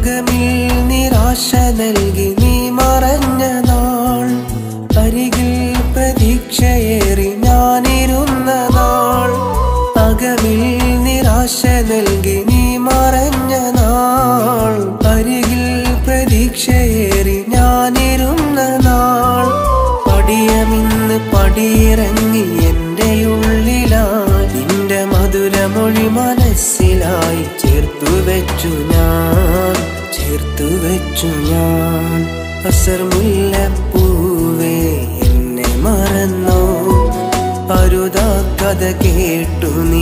അകമിൽ നിരാശ നൽകി നീ മറഞ്ഞ നാൾ. അരികിൽ പ്രതീക്ഷയേറി ഞാനിരുന്ന നാൾ. അകമിൽ നിരാശ നൽകി നീ മറഞ്ഞ നാൾ. അരികിൽ പ്രതീക്ഷയേറി ഞാനിരുന്ന നാൾ. പടിയമിന്ന് പടിയിറങ്ങി എന്റെ ഉള്ളിലാ നിന്റെ മധുരമൊഴി മനസ്സിലായി ചേർത്തു വെച്ചു ഞാൻ. ചേർത്തു വെച്ചു ഞാൻ. അസർ മുല്ലപ്പൂവേ എന്നെ മറന്നോ? അരുതാ കഥ കേട്ടു നീ.